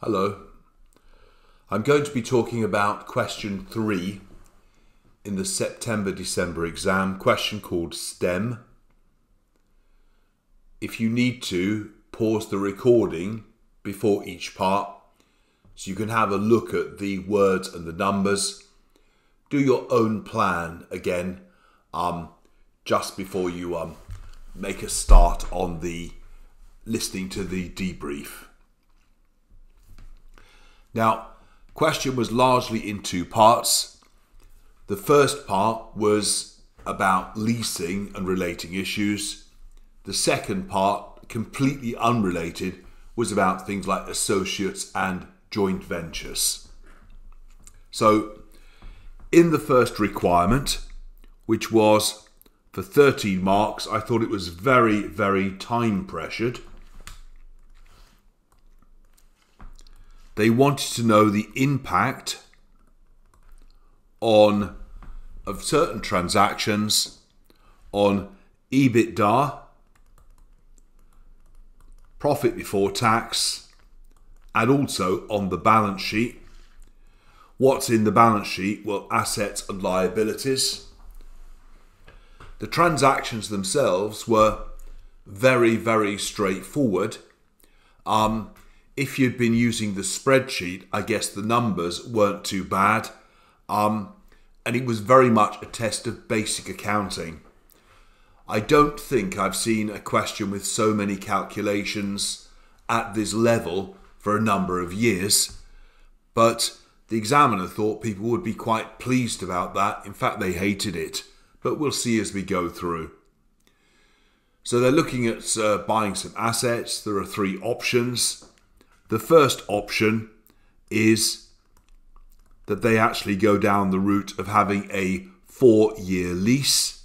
Hello. I'm going to be talking about question three in the September December exam, question called STEM. If you need to, pause the recording before each part so you can have a look at the words and the numbers. Do your own plan again um, just before you um, make a start on the listening to the debrief. Now, question was largely in two parts. The first part was about leasing and relating issues. The second part, completely unrelated, was about things like associates and joint ventures. So, in the first requirement, which was for 13 marks, I thought it was very, very time pressured. They wanted to know the impact on of certain transactions on EBITDA, profit before tax, and also on the balance sheet. What's in the balance sheet? Well, assets and liabilities. The transactions themselves were very, very straightforward. Um, if you'd been using the spreadsheet, I guess the numbers weren't too bad. Um, and it was very much a test of basic accounting. I don't think I've seen a question with so many calculations at this level for a number of years, but the examiner thought people would be quite pleased about that. In fact, they hated it, but we'll see as we go through. So they're looking at uh, buying some assets. There are three options. The first option is that they actually go down the route of having a four year lease.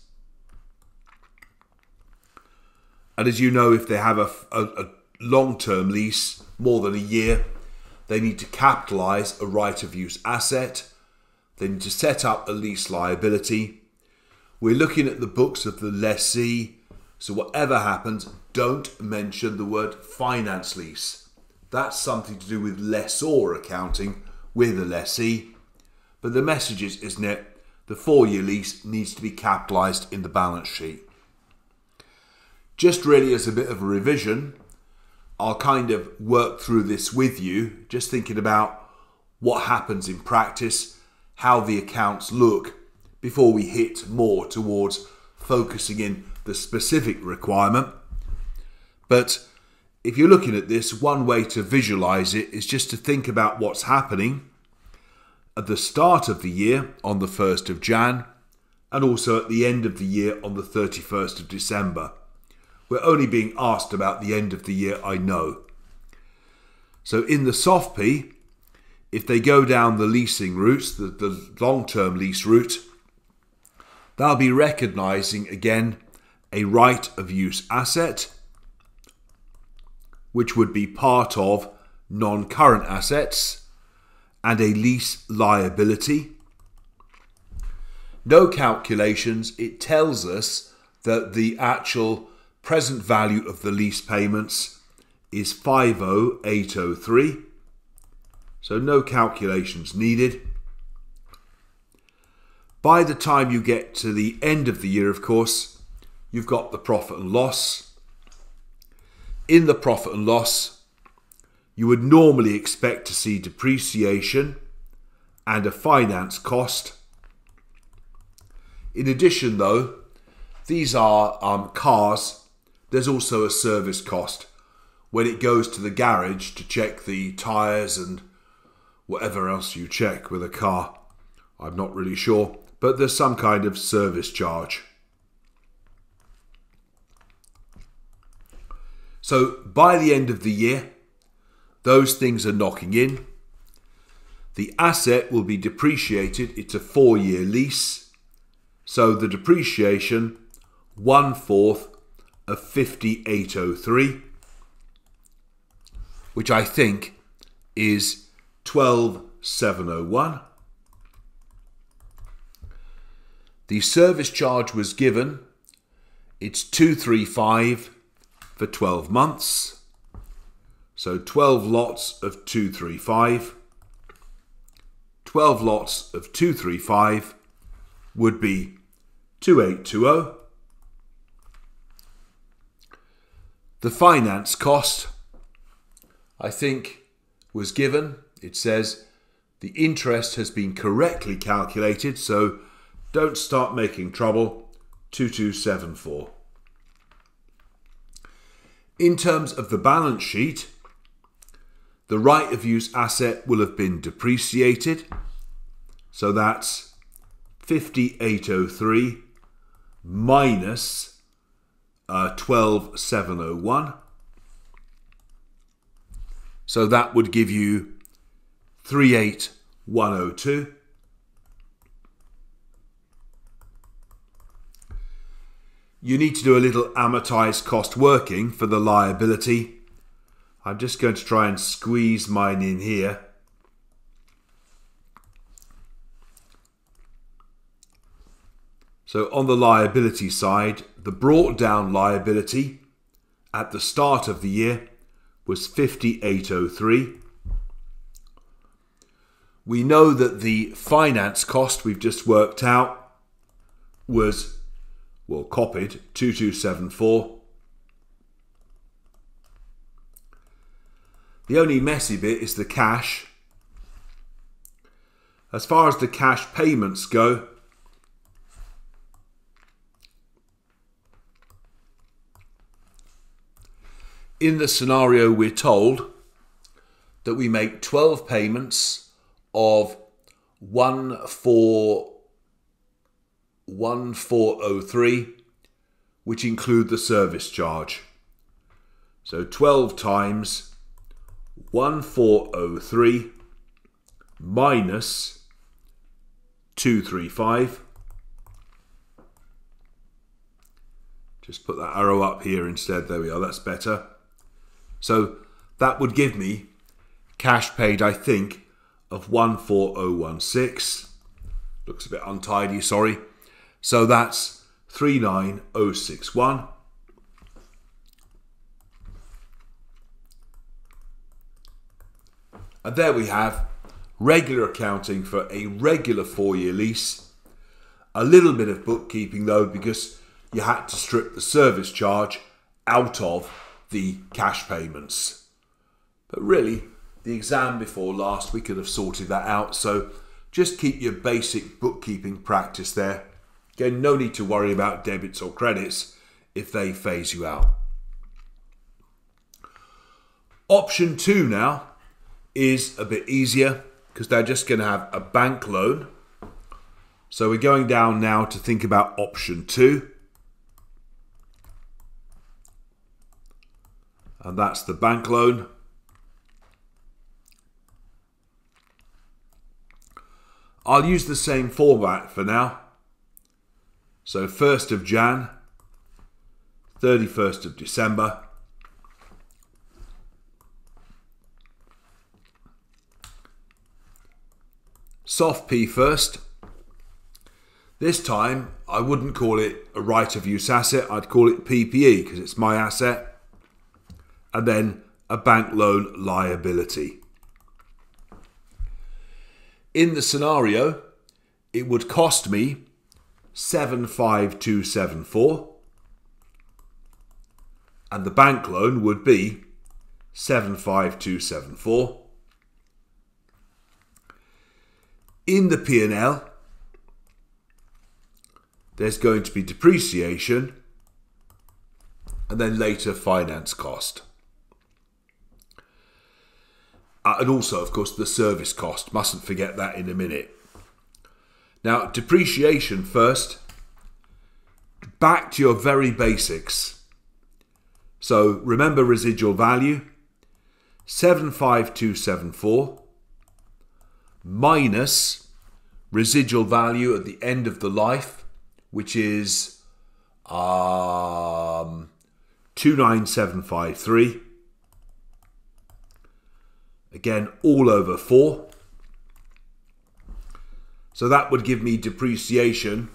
And as you know, if they have a, a, a long term lease, more than a year, they need to capitalise a right of use asset. They need to set up a lease liability. We're looking at the books of the lessee. So, whatever happens, don't mention the word finance lease that's something to do with lessor accounting with a lessee. But the message is, isn't it? The four year lease needs to be capitalised in the balance sheet. Just really as a bit of a revision, I'll kind of work through this with you, just thinking about what happens in practice, how the accounts look before we hit more towards focusing in the specific requirement. But if you're looking at this, one way to visualize it is just to think about what's happening at the start of the year on the 1st of Jan and also at the end of the year on the 31st of December. We're only being asked about the end of the year, I know. So in the SOFP, if they go down the leasing route, the, the long term lease route, they'll be recognizing again a right of use asset which would be part of non current assets, and a lease liability. No calculations, it tells us that the actual present value of the lease payments is 50803. So no calculations needed. By the time you get to the end of the year, of course, you've got the profit and loss in the profit and loss, you would normally expect to see depreciation and a finance cost. In addition, though, these are um, cars, there's also a service cost when it goes to the garage to check the tyres and whatever else you check with a car. I'm not really sure, but there's some kind of service charge. So by the end of the year, those things are knocking in. The asset will be depreciated. It's a four year lease. So the depreciation, one fourth of 5803, which I think is 12701. The service charge was given. It's 235 for 12 months. So 12 lots of 235. 12 lots of 235 would be 2820. The finance cost, I think, was given. It says the interest has been correctly calculated, so don't start making trouble. 2274. In terms of the balance sheet, the right of use asset will have been depreciated. So that's 5803 minus uh, 12701. So that would give you 38102. You need to do a little amortized cost working for the liability. I'm just going to try and squeeze mine in here. So on the liability side, the brought down liability at the start of the year was 5803. We know that the finance cost we've just worked out was well copied 2274. The only messy bit is the cash. As far as the cash payments go, in the scenario, we're told that we make 12 payments of 1403, which include the service charge. So 12 times 1403 minus 235. Just put that arrow up here instead. There we are. That's better. So that would give me cash paid, I think, of 14016. Looks a bit untidy, sorry. So that's 39061. And there we have regular accounting for a regular four year lease. A little bit of bookkeeping though, because you had to strip the service charge out of the cash payments. But really, the exam before last, we could have sorted that out. So just keep your basic bookkeeping practice there. Again, no need to worry about debits or credits if they phase you out. Option two now is a bit easier because they're just going to have a bank loan. So we're going down now to think about option two. And that's the bank loan. I'll use the same format for now. So 1st of Jan, 31st of December, SOFP first. This time, I wouldn't call it a right of use asset, I'd call it PPE because it's my asset. And then a bank loan liability. In the scenario, it would cost me 75274 and the bank loan would be 75274 in the P&L there's going to be depreciation and then later finance cost. Uh, and also, of course, the service cost. Mustn't forget that in a minute. Now, depreciation first. Back to your very basics. So remember residual value 75274 minus residual value at the end of the life, which is um, 29753. Again, all over 4. So that would give me depreciation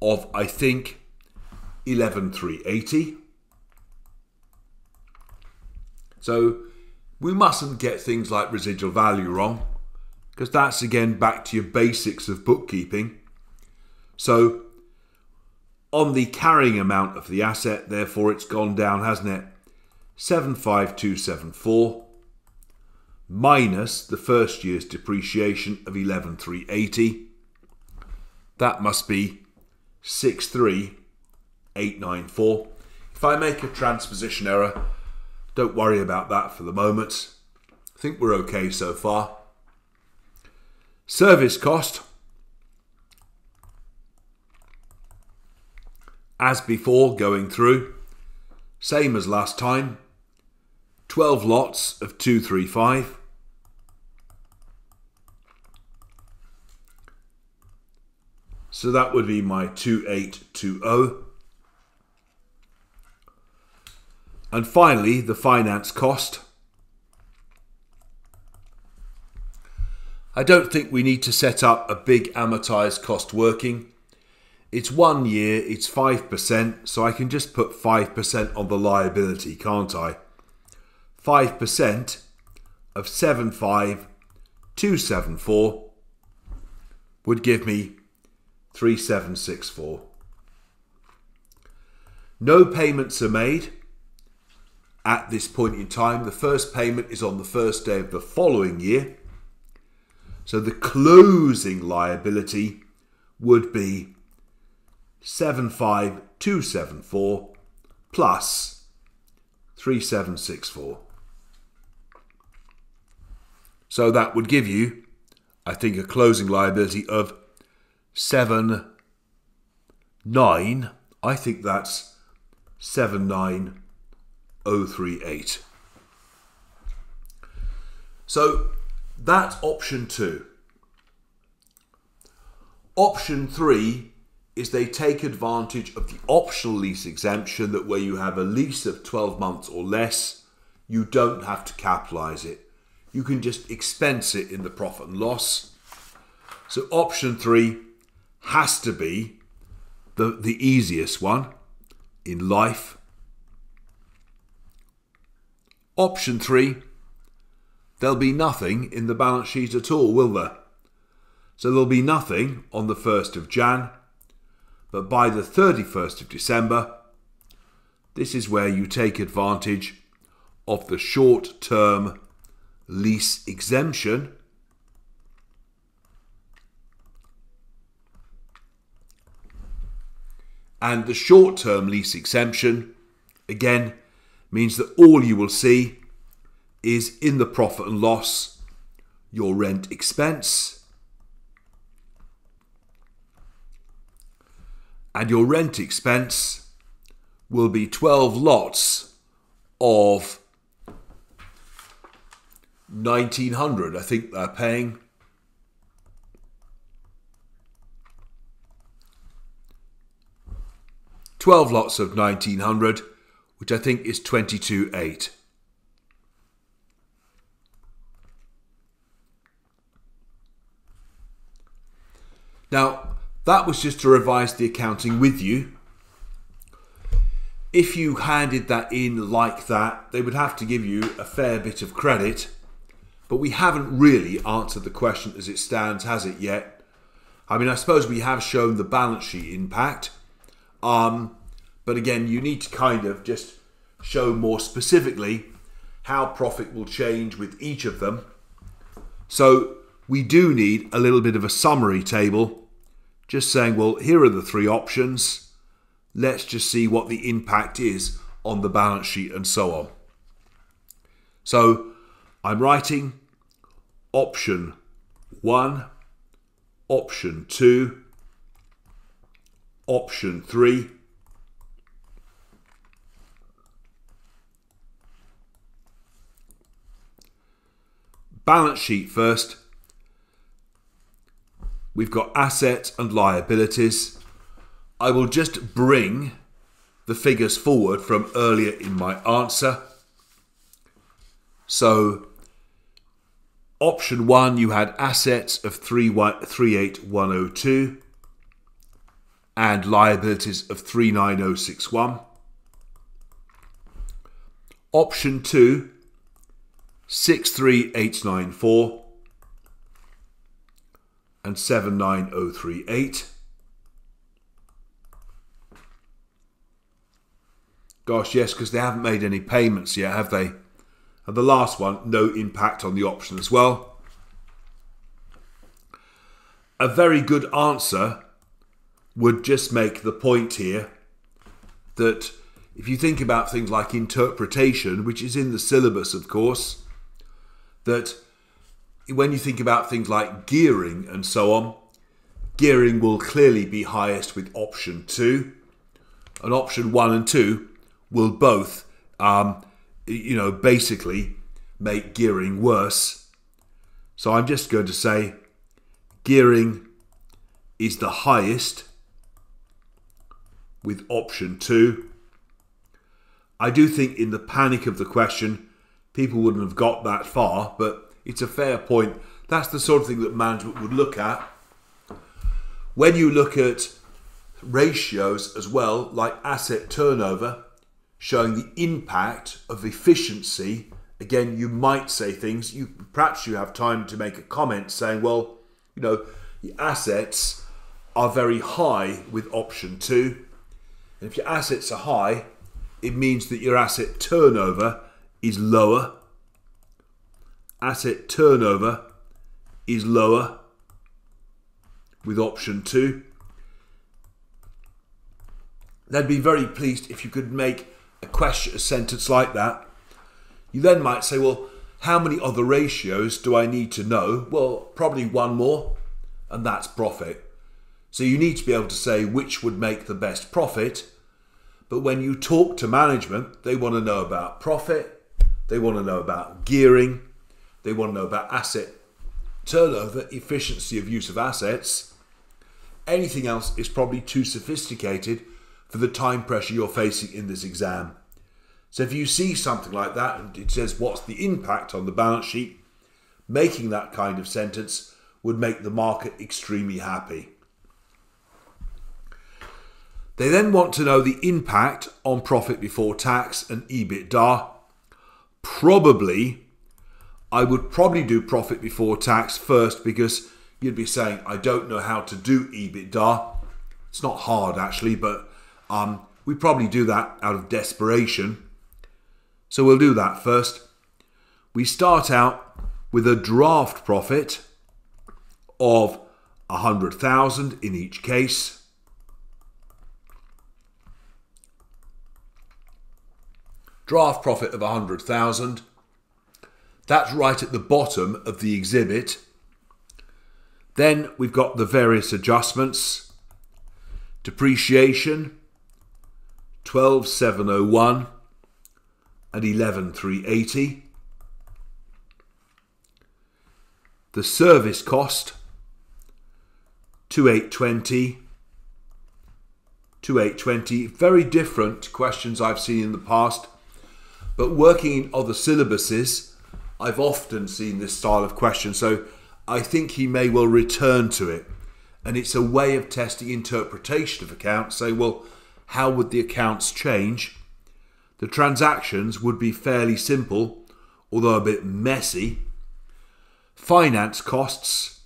of, I think, 11380. So we mustn't get things like residual value wrong, because that's again back to your basics of bookkeeping. So, on the carrying amount of the asset, therefore, it's gone down, hasn't it? 75274 minus the first year's depreciation of 11380. That must be 63894. If I make a transposition error, don't worry about that for the moment. I think we're okay so far. Service cost. As before, going through, same as last time. 12 lots of 235. So that would be my 2820. And finally, the finance cost. I don't think we need to set up a big amortized cost working. It's one year, it's 5%, so I can just put 5% on the liability, can't I? 5% of 75274 would give me 3764. No payments are made at this point in time. The first payment is on the first day of the following year. So the closing liability would be 75274 plus 3764. So that would give you, I think, a closing liability of 7 9. I think that's 79038. So that's option two. Option three is they take advantage of the optional lease exemption that where you have a lease of 12 months or less, you don't have to capitalize it. You can just expense it in the profit and loss. So option three has to be the, the easiest one in life. Option three, there'll be nothing in the balance sheet at all, will there? So there'll be nothing on the 1st of Jan, but by the 31st of December, this is where you take advantage of the short term lease exemption. And the short term lease exemption, again, means that all you will see is in the profit and loss your rent expense. And your rent expense will be 12 lots of 1900 I think they're paying Twelve lots of nineteen hundred, which I think is twenty two eight. Now, that was just to revise the accounting with you. If you handed that in like that, they would have to give you a fair bit of credit. But we haven't really answered the question as it stands, has it yet? I mean, I suppose we have shown the balance sheet impact. Um, but again, you need to kind of just show more specifically how profit will change with each of them. So we do need a little bit of a summary table, just saying, well, here are the three options. Let's just see what the impact is on the balance sheet and so on. So I'm writing option one, option two, option three, balance sheet first. We've got assets and liabilities. I will just bring the figures forward from earlier in my answer. So, option one, you had assets of 38102 and liabilities of 39061. Option two, 63894 and 79038. Gosh, yes, because they haven't made any payments yet, have they? And the last one, no impact on the option as well. A very good answer would just make the point here that if you think about things like interpretation, which is in the syllabus, of course, that when you think about things like gearing and so on, gearing will clearly be highest with option 2, and option 1 and 2 will both, um, you know, basically make gearing worse. So I'm just going to say gearing is the highest with option 2 I do think in the panic of the question, people wouldn't have got that far, but it's a fair point. That's the sort of thing that management would look at. When you look at ratios as well, like asset turnover, showing the impact of efficiency, again, you might say things, you perhaps you have time to make a comment saying, well, you know, the assets are very high with option two. And if your assets are high, it means that your asset turnover is lower. Asset turnover is lower with option two. They'd be very pleased if you could make a question, a sentence like that. You then might say, well, how many other ratios do I need to know? Well, probably one more, and that's profit. So you need to be able to say which would make the best profit but when you talk to management, they want to know about profit, they want to know about gearing, they want to know about asset turnover, efficiency of use of assets. Anything else is probably too sophisticated for the time pressure you're facing in this exam. So if you see something like that and it says what's the impact on the balance sheet, making that kind of sentence would make the market extremely happy. They then want to know the impact on profit before tax and EBITDA. Probably, I would probably do profit before tax first because you'd be saying, I don't know how to do EBITDA. It's not hard actually, but um, we probably do that out of desperation. So we'll do that first. We start out with a draft profit of 100,000 in each case. Draft profit of 100,000. That's right at the bottom of the exhibit. Then we've got the various adjustments. Depreciation 12701 and 11380. The service cost 2820 2820 very different questions I've seen in the past but working in other syllabuses, I've often seen this style of question. So I think he may well return to it. And it's a way of testing interpretation of accounts. Say, well, how would the accounts change? The transactions would be fairly simple, although a bit messy. Finance costs,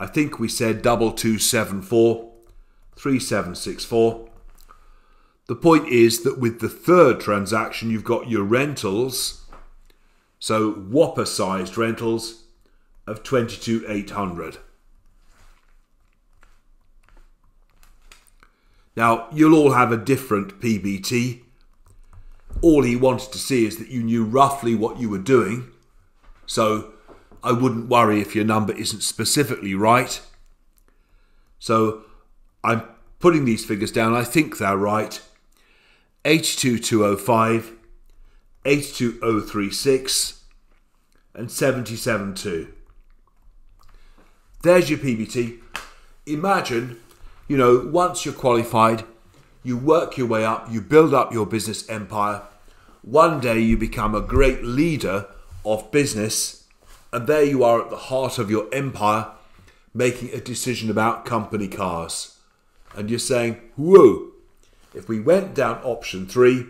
I think we said double two seven four three seven six four. 3764. The point is that with the third transaction, you've got your rentals, so whopper sized rentals of 22,800. Now, you'll all have a different PBT. All he wanted to see is that you knew roughly what you were doing. So I wouldn't worry if your number isn't specifically right. So I'm putting these figures down. I think they're right. H2205, H2036, and 772. There's your PBT. Imagine, you know, once you're qualified, you work your way up, you build up your business empire. One day you become a great leader of business, and there you are at the heart of your empire making a decision about company cars. And you're saying, whoa, if we went down option three,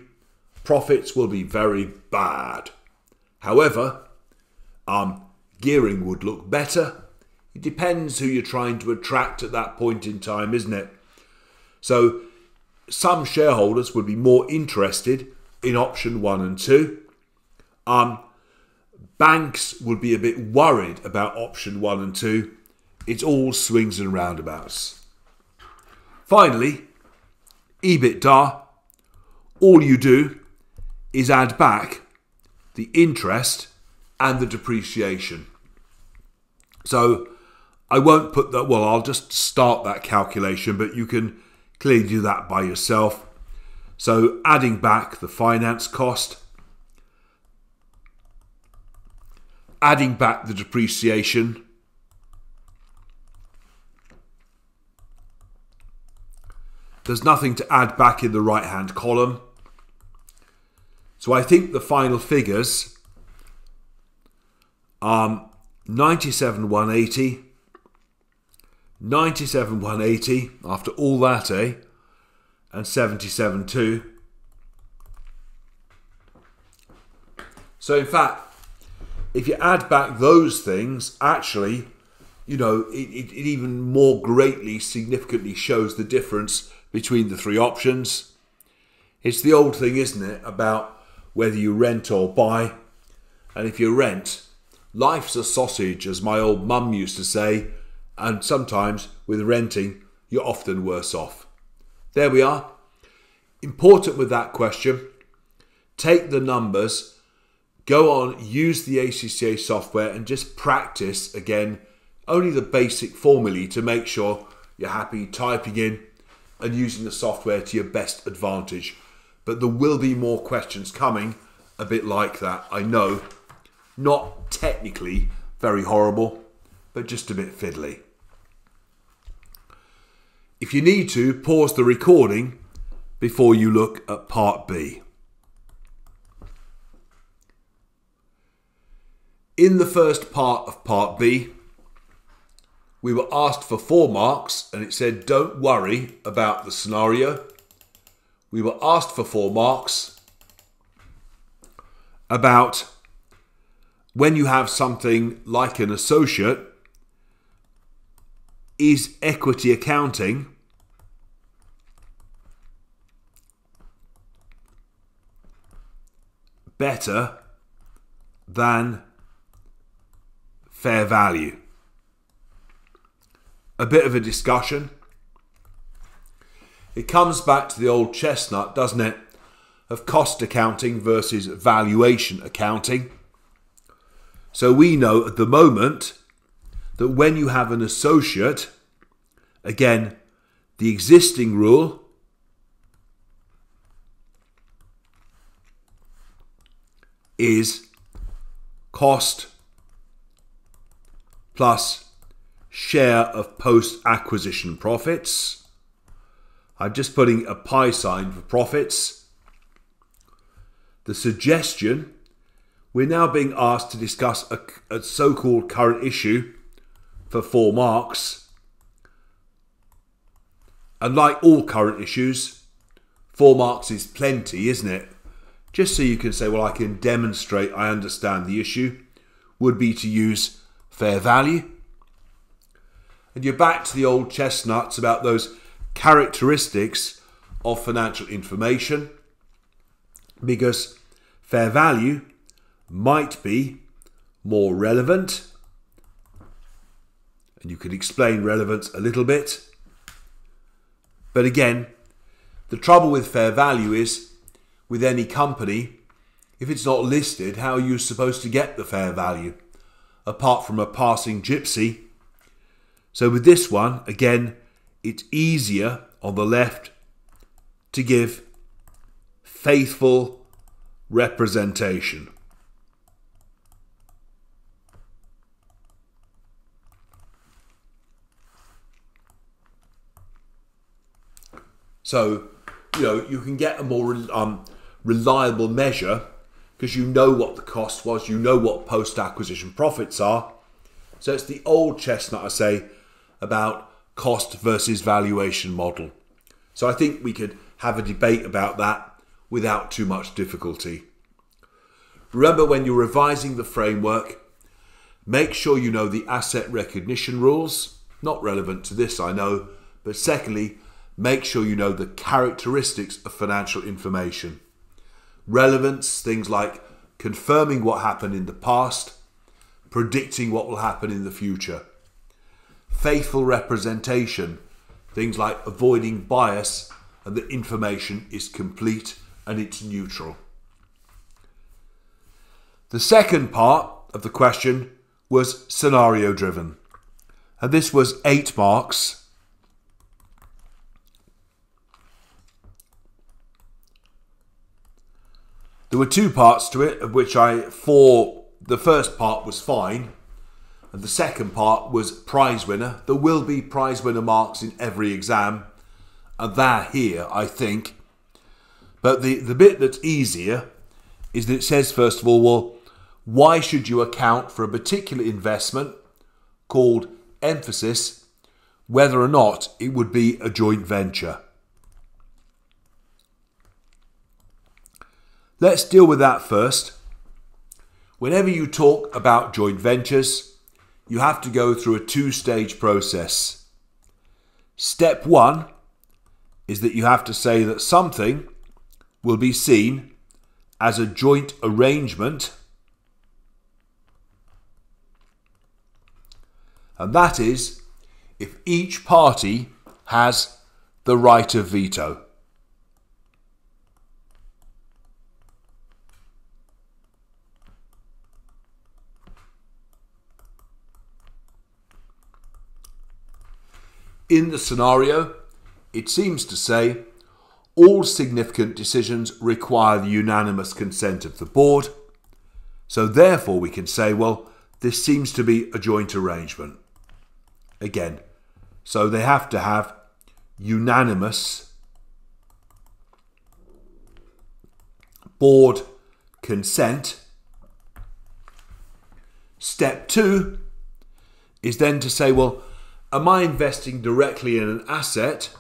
profits will be very bad. However, Um, gearing would look better. It depends who you're trying to attract at that point in time, isn't it? So, some shareholders would be more interested in option one and two. Um, banks would be a bit worried about option one and two. It's all swings and roundabouts. Finally, EBITDA, all you do is add back the interest and the depreciation. So I won't put that, well, I'll just start that calculation, but you can clearly do that by yourself. So adding back the finance cost, adding back the depreciation, there's nothing to add back in the right hand column. So I think the final figures are 97 180, 97 180 after all that, eh? And 77 2. So, in fact, if you add back those things, actually, you know, it, it, it even more greatly, significantly shows the difference between the three options. It's the old thing, isn't it, about whether you rent or buy. And if you rent, life's a sausage, as my old mum used to say, and sometimes with renting, you're often worse off. There we are. Important with that question take the numbers, go on, use the ACCA software, and just practice again only the basic formulae to make sure you're happy typing in and using the software to your best advantage but there will be more questions coming a bit like that. I know, not technically very horrible, but just a bit fiddly. If you need to, pause the recording before you look at part B. In the first part of part B, we were asked for four marks and it said don't worry about the scenario we were asked for four marks about when you have something like an associate, is equity accounting better than fair value? A bit of a discussion it comes back to the old chestnut, doesn't it, of cost accounting versus valuation accounting. So we know at the moment that when you have an associate, again, the existing rule is cost plus share of post acquisition profits I'm just putting a pi sign for profits. The suggestion we're now being asked to discuss a, a so called current issue for four marks. And like all current issues, four marks is plenty, isn't it? Just so you can say, well, I can demonstrate I understand the issue, would be to use fair value. And you're back to the old chestnuts about those characteristics of financial information because fair value might be more relevant. And you can explain relevance a little bit. But again, the trouble with fair value is with any company, if it's not listed, how are you supposed to get the fair value? Apart from a passing gypsy. So with this one, again, it's easier on the left to give faithful representation. So, you know, you can get a more um, reliable measure because you know what the cost was, you know what post acquisition profits are. So it's the old chestnut I say about cost versus valuation model. So I think we could have a debate about that without too much difficulty. Remember when you're revising the framework, Make sure you know the asset recognition rules. Not relevant to this, I know. But secondly, make sure you know the characteristics of financial information. Relevance, things like confirming what happened in the past, predicting what will happen in the future. Faithful representation, things like avoiding bias and the information is complete and it's neutral. The second part of the question was scenario driven, and this was eight marks. There were two parts to it, of which I four. The first part was fine, and the second part was prize winner. There will be prize winner marks in every exam, and they're here, I think. But the, the bit that's easier is that it says, first of all, well, why should you account for a particular investment called emphasis, whether or not it would be a joint venture? Let's deal with that first. Whenever you talk about joint ventures, you have to go through a two stage process. Step one is that you have to say that something will be seen as a joint arrangement, and that is if each party has the right of veto. In the scenario, it seems to say all significant decisions require the unanimous consent of the board. So, therefore, we can say, well, this seems to be a joint arrangement. Again, so they have to have unanimous board consent. Step two is then to say, well, Am I investing directly in an asset,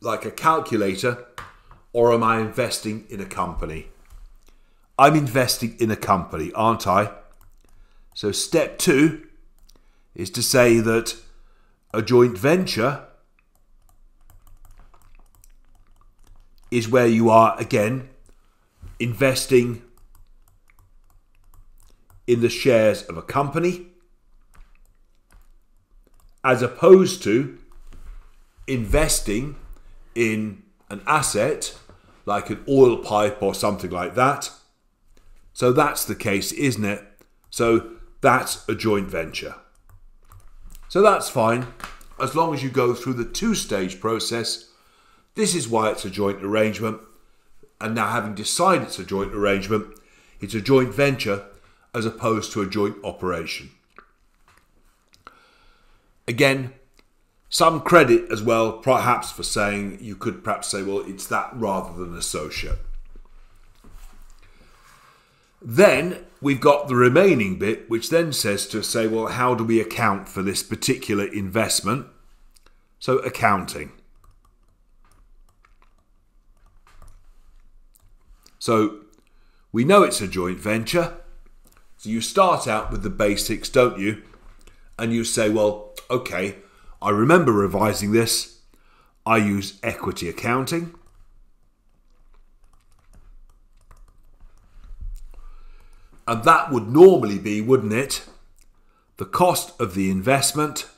like a calculator, or am I investing in a company? I'm investing in a company, aren't I? So, step two is to say that a joint venture is where you are again investing in the shares of a company as opposed to investing in an asset like an oil pipe or something like that. So that's the case, isn't it? So that's a joint venture. So that's fine as long as you go through the two stage process. This is why it's a joint arrangement. And now, having decided it's a joint arrangement, it's a joint venture as opposed to a joint operation. Again, some credit as well, perhaps for saying you could perhaps say, well, it's that rather than associate. Then we've got the remaining bit, which then says to say, well, how do we account for this particular investment? So, accounting. So, we know it's a joint venture. So, you start out with the basics, don't you? And you say, well, okay, I remember revising this. I use equity accounting. And that would normally be, wouldn't it, the cost of the investment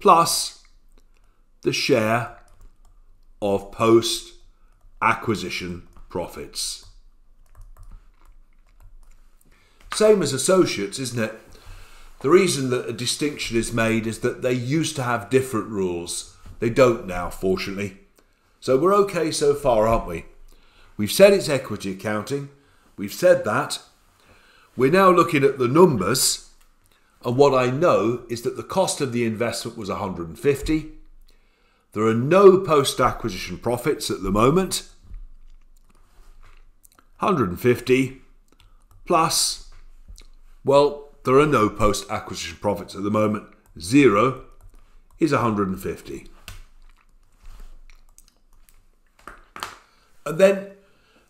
plus the share of post acquisition profits. Same as associates, isn't it? The reason that a distinction is made is that they used to have different rules. They don't now, fortunately. So we're okay so far, aren't we? We've said it's equity accounting. We've said that. We're now looking at the numbers. And what I know is that the cost of the investment was 150. There are no post acquisition profits at the moment. 150 plus well, there are no post acquisition profits at the moment. Zero is 150. And then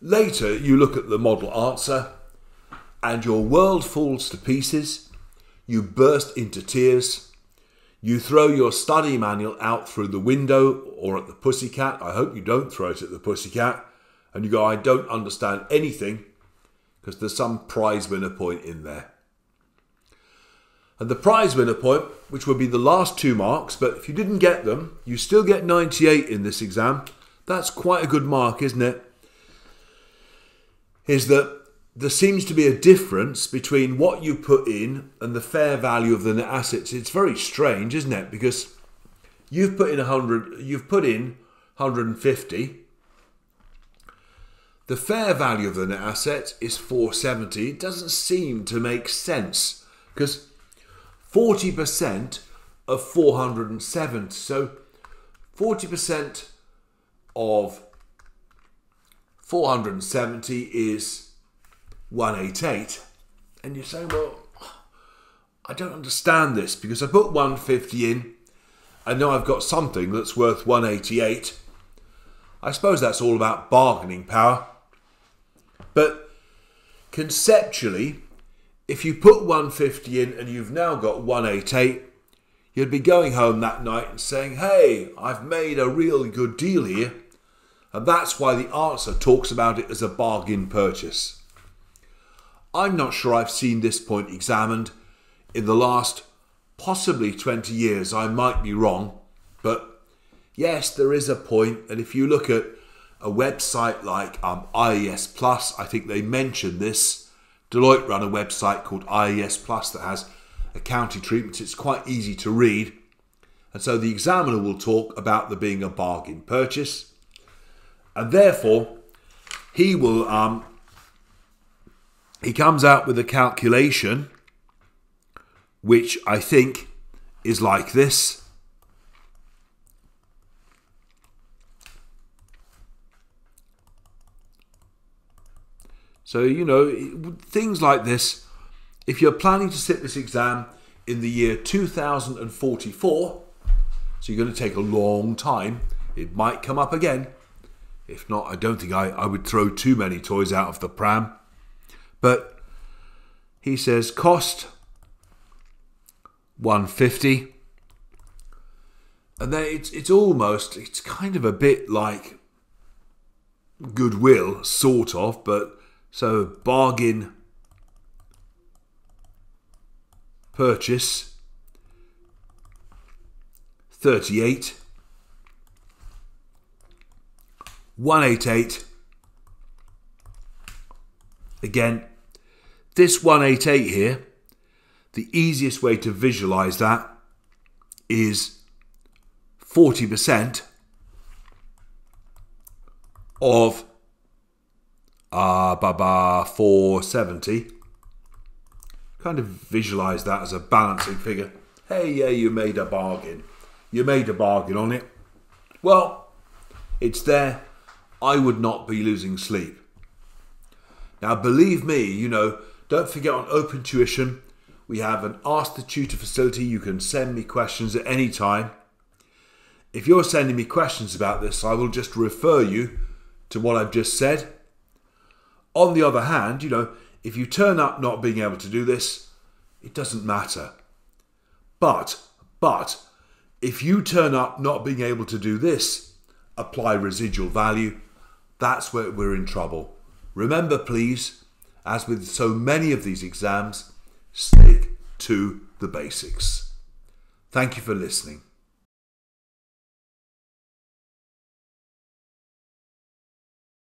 Later, you look at the model answer and your world falls to pieces. You burst into tears. You throw your study manual out through the window or at the pussycat. I hope you don't throw it at the pussycat. And you go, I don't understand anything because there's some prize winner point in there. And the prize winner point, which would be the last two marks, but if you didn't get them, you still get 98 in this exam. That's quite a good mark, isn't it? Is that there seems to be a difference between what you put in and the fair value of the net assets. It's very strange, isn't it? Because you've put in 100, you've put in 150. The fair value of the net asset is 470. It doesn't seem to make sense because 40% of 470. So 40% of 470 is 188. And you're saying, well, I don't understand this because I put 150 in and now I've got something that's worth 188. I suppose that's all about bargaining power. But conceptually, if you put 150 in and you've now got 188, you'd be going home that night and saying, Hey, I've made a real good deal here. And that's why the answer talks about it as a bargain purchase. I'm not sure I've seen this point examined in the last possibly 20 years. I might be wrong, but yes, there is a point. And if you look at a website like um, IAS Plus, I think they mention this Deloitte run a website called IAS Plus that has accounting treatments. It's quite easy to read. And so the examiner will talk about there being a bargain purchase. And therefore, he will um, he comes out with a calculation which I think is like this. So, you know, things like this, if you're planning to sit this exam in the year 2044, so you're going to take a long time, it might come up again. If not, I don't think I, I would throw too many toys out of the pram. But he says cost 150 and then it's it's almost it's kind of a bit like goodwill sort of but so bargain purchase 38 188 again this 188 here the easiest way to visualize that is 40% of uh, baba 470. Kind of visualize that as a balancing figure. Hey, yeah, you made a bargain. You made a bargain on it. Well, it's there. I would not be losing sleep. Now, believe me, you know, don't forget on Open Tuition, we have an Ask the Tutor facility. You can send me questions at any time. If you're sending me questions about this, I will just refer you to what I've just said on the other hand, you know, if you turn up not being able to do this, it doesn't matter. But, but, if you turn up not being able to do this, apply residual value, that's where we're in trouble. Remember, please, as with so many of these exams, stick to the basics. Thank you for listening.